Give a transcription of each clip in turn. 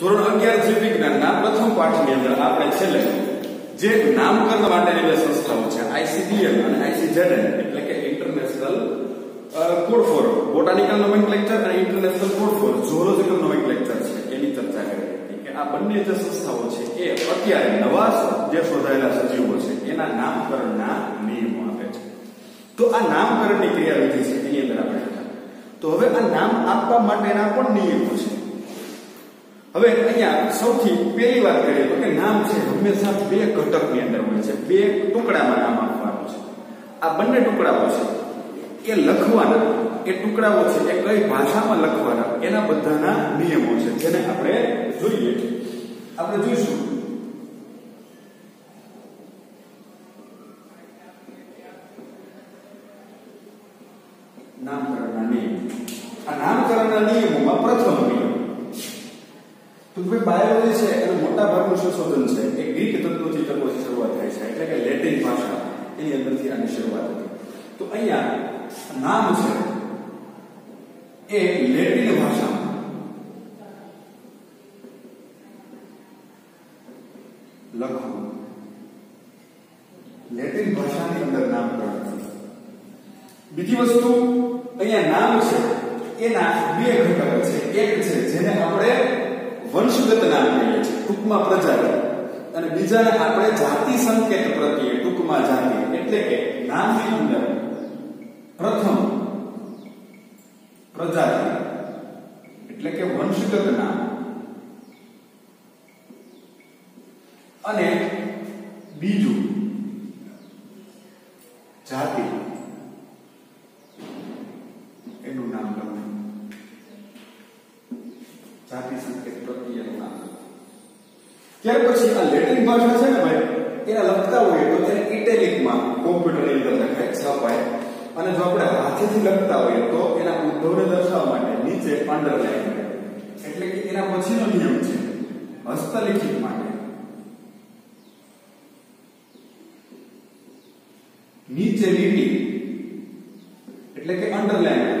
ધોરણ અગિયાર જીવ વિજ્ઞાનના પ્રથમ પાઠની અંદર આપણે છેલ્લે જે નામકરણ માટેની બે સંસ્થાઓ છે આઈસીડીએમ અને આઈસીઝેડએન એટલે કે international code for botanical nomenclature અને international code for zoological nomenclature છે, એની ચર્ચા કરી હતી કે આ બંને જે સંસ્થાઓ છે, એ અત્યારે નવા જે શોધાયેલા સજીવો છે, એના નામકરણના નિયમો આપે છે. તો આ નામકરણની ક્રિયાવિધિ છે, એની અંદર આપણે તો હવે આ નામ આપવા માટેના પણ નિયમો છે. હવે અહીંયા સૌથી પહેલી વાત કરીએ તો કે નામ છે, હંમેશા બે ઘટકની અંદર હોય છે. બે ટુકડામાં નામ આપવાનું છે. આ બંને ટુકડાઓ છે. એ લખવાના, એ ટુકડાઓ છે, એ કઈ ભાષામાં લખવાના, એના બધાના નિયમો છે, જેને આપણે જોઈએ. આપણે જોઈશું. નામકરણના નિયમ. આ નામકરણના નિયમોમાં પ્રથમ નિયમ તો બાયોલોજી છે, એનું મોટા ભાગનું સંશોધન છે. એ ગ્રીક તત્વોથી તત્વોથી શરૂઆત થાય છે, એટલે કે લેટિન ભાષા. એની અંદરથી આની શરૂઆત હતી. તો અહીંયા નામ છે એ લેટિન ભાષા. લખવું લેટિન ભાષાની અંદર નામકરણ બીજી વસ્તુ, અહીંયા નામ છે, એના બે ઘટક છે. એક છે જેને આપણે વંશગત નામ કહીએ છીએ ટૂંકમાં પ્રજાતિ અને બીજાને આપણે જાતિ સંકેત પ્રત્યે, ટૂંકમાં જાતિ, એટલે કે નામની અંદર પ્રથમ પ્રજાતિ, એટલે કે વંશગત નામ. અને બીજું જાતિ. એનું નામ લખવું જાતિ સંકેત ત્યાર પછી આ લેટિન ભાષા છે ને ભાઈ, એના લખતા હોય તો તેને ઇટેલિકમાં કોમ્પ્યુટરની અંદર લખાય છપાય. અને જો આપણે હાથેથી લખતા હોઈએ તો એના ઉદ્ભવને દર્શાવવા માટે નીચે અંડરલાઈન એટલે કે એના પછીનો નિયમ છે, હસ્તલિખિત માટે. નીચે લીટી, એટલે કે અંડરલાઈન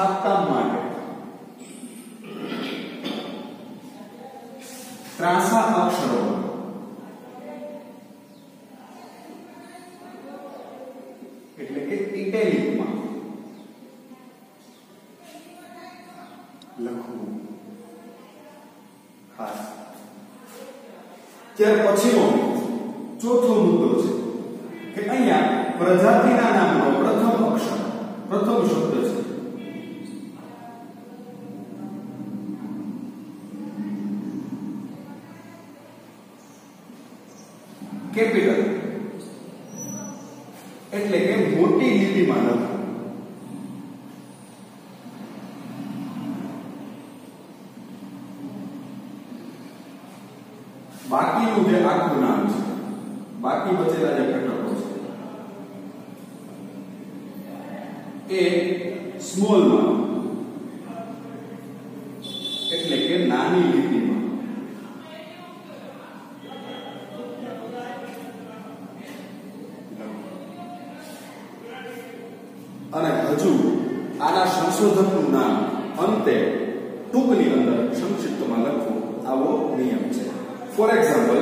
છાપકામ માટે. ત્રાસા અક્ષરો. એટલે કે ઇટેલિકમાં. લખવું. ખાસ. ત્યાર પછીનો ચોથો મુદ્દો છે કે અહીંયા પ્રજાતિના નામનો પ્રથમ અક્ષર, પ્રથમ શબ્દ છે. લીટીમાં લખવું બાકીનું જે આખું નામ છે, બાકી બચેલા જે ઘટકો છે, એ સ્મોલમાં એટલે કે નાની લીટીમાં અને હજુ આના સંશોધકનું નામ અંતે ટૂંકની અંદર સંક્ષિપ્તમાં લખવું આવો નિયમ છે. ફોર એક્ઝામ્પલ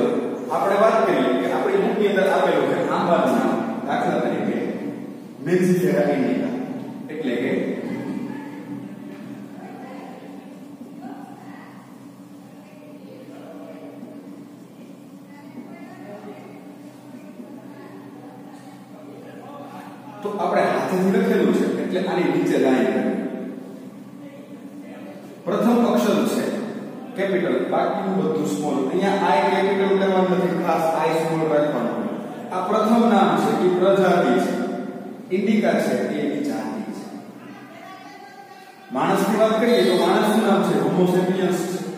આપણે વાત કરીએ કે આપણી બુકની અંદર આપેલું છે આંબાનું નામ. દાખલા તરીકે મેન્ઝિફેરા ઇન્ડિકા તો આપણે હાથેથી લખેલું છે, એટલે આની નીચે લાઈન. પ્રથમ અક્ષર છે, કેપિટલ. બાકીનું બધું સ્મોલ અહીંયા આઈ કેપિટલ લેવાનું નથી, ખાસ આઈ સ્મોલ રાખવાનું. આ પ્રથમ નામ છે, એ પ્રજાતિ છે. ઇન્ડિકા છે, એ જાતિ છે. માણસની વાત કરીએ તો માણસનું નામ છે હોમોસેપિયન્સ છે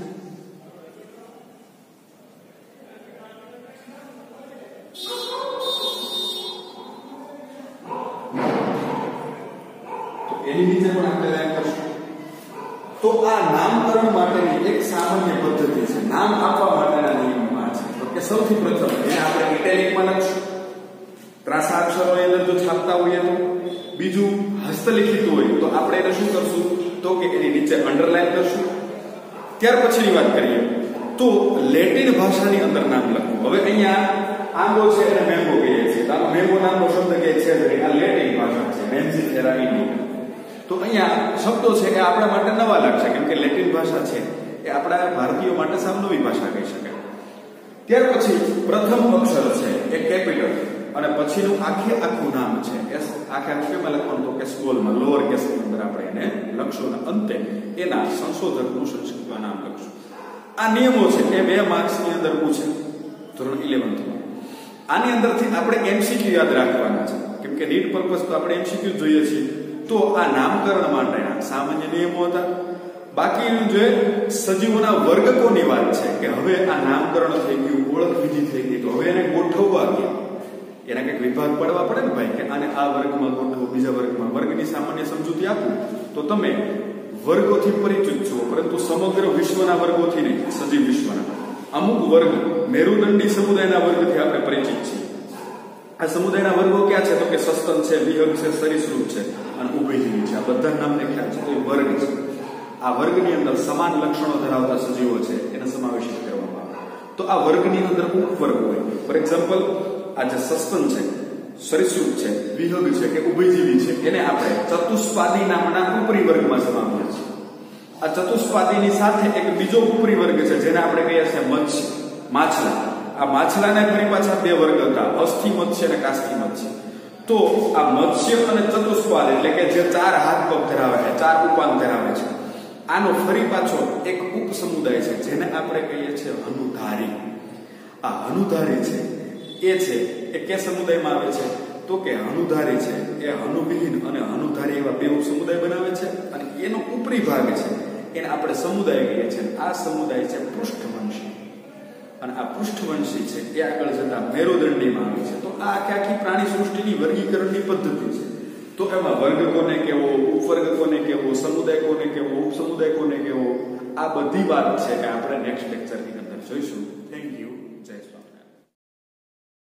એની નીચે પણ આપણે લાઈન કરશું. તો આ નામકરણ માટેની એક સામાન્ય પદ્ધતિ છે. નામ આપવા માટેના નિયમમાં છે. તો કે સૌથી પ્રથમ, એને આપણે ઇટેલિકમાં લખશું. ત્રાસા અક્ષરો અંદર જો છાપતા હોઈએ તો. બીજું, હસ્તલિખિત હોય, તો આપણે એને શું કરશું? તો કે એની નીચે અંડરલાઈન કરશું. ત્યાર પછીની વાત કરીએ. તો લેટિન ભાષાની અંદર નામ લખવું. હવે અહીંયા આંગો છે અને મેંગો કહીએ છીએ. આ મેંગો નામનો શબ્દ કે છે આ લેટિન ભાષા છે. મેન્સી ઇન્ડિકા તો અહીંયા શબ્દો છે એ આપણા માટે નવા લાગશે કેમ કે લેટિન ભાષા છે એ આપણા ભારતીયો માટે સાવ નવી ભાષા કહી શકાય. ત્યાર પછી પ્રથમ અક્ષર છે એ કેપિટલ અને પછીનું આખે આખું નામ છે. એસ આખે આખું કેમાં લખવાનું? તો કે સ્મોલમાં લોઅર કેસની અંદર આપણે એને લખશું અને અંતે એના સંશોધકનું સંસ્કૃતમાં નામ લખશું. આ નિયમો છે એ બે માર્ક્સની અંદર પૂછે. ધોરણ ઇલેવન્થમાં આની અંદરથી આપણે એમસીક્યુ યાદ રાખવાના છે. કેમ કે નીટ પર્પઝ તો આપણે એમસીક્યુ જોઈએ છીએ. તો આ નામકરણ માટેના સામાન્ય નિયમો હતા. બાકીનું જે સજીવોના વર્ગકોની વાત છે કે હવે આ નામકરણ થઈ ગયું, ઓળખ વિધિ થઈ ગઈ, તો હવે એને ગોઠવવા ગયા. એના કંઈક વિભાગ પડવા પડે ને ભાઈ, કે આને આ વર્ગમાં ગોઠવો, બીજા વર્ગમાં. વર્ગની સામાન્ય સમજૂતી આપું. તો તમે વર્ગોથી પરિચિત છો, પરંતુ સમગ્ર વિશ્વના વર્ગોથી નહીં, સજીવ વિશ્વના. અમુક વર્ગ મેરુદંડી સમુદાયના વર્ગથી આપણે પરિચિત છીએ. આ સમુદાયના વર્ગો ક્યાં છે? તો કે સસ્તન છે, વિહંગ છે, સરીસૃપ છે. અને ઉભયજીવી છે. આ બધા નામને ખ્યાલ છે. એ વર્ગ છે. આ વર્ગની અંદર સમાન લક્ષણો ધરાવતા સજીવો છે. એને સમાવેશિત કરવામાં આવે. તો આ વર્ગની અંદર ઉપવર્ગ હોય. ફોર એક્ઝામ્પલ આ જે સસ્તન છે, સરીસૃપ છે, વિહગ છે કે ઉભયજીવી છે, એને આપણે ચતુષ્પાદી નામના ઉપરી વર્ગમાં સમાવીએ છીએ. આ ચતુષ્પાદીની સાથે એક બીજો ઉપરી વર્ગ છે, જેને આપણે કહીએ છીએ મચ્છ, માછલા. આ માછલાના ફરી પાછા બે વર્ગ હતા. અસ્થિ મત્સ્ય અને કાસ્થિ મત્સ્ય તો આ મત્સ્ય અને ચતુષ્પાદ એટલે કે જે ચાર હાથ પગ ધરાવે છે, ચાર ઉપાંગ ધરાવે છે. આનો ફરી પાછો એક ઉપસમુદાય છે, જેને આપણે કહીએ છીએ હનુધારી આ હનુધારી છે, એ છે, એ કે સમુદાયમાં આવે છે? તો કે હનુધારી છે, એ હનુવિહીન અને હનુધારી એવા બે ઉપસમુદાય બનાવે છે અને એનો ઉપરી ભાગ છે, એને આપણે સમુદાય કહીએ છીએ. આ સમુદાય છે પૃષ્ઠવંશી. અને આ પૃષ્ઠવંશી છે, એ આગળ જતા મેરુદંડીમાં આવે છે. તો આ આખી આખી પ્રાણી સૃષ્ટિની વર્ગીકરણની પદ્ધતિ છે. તો એમાં વર્ગ કોને કેવો, ઉપવર્ગ કોને કેવો, સમુદાય કોને કેવો, ઉપસમુદાય કોને કેવો, આ બધી વાત છે કે આપણે નેક્સ્ટ લેક્ચરની અંદર જોઈશું.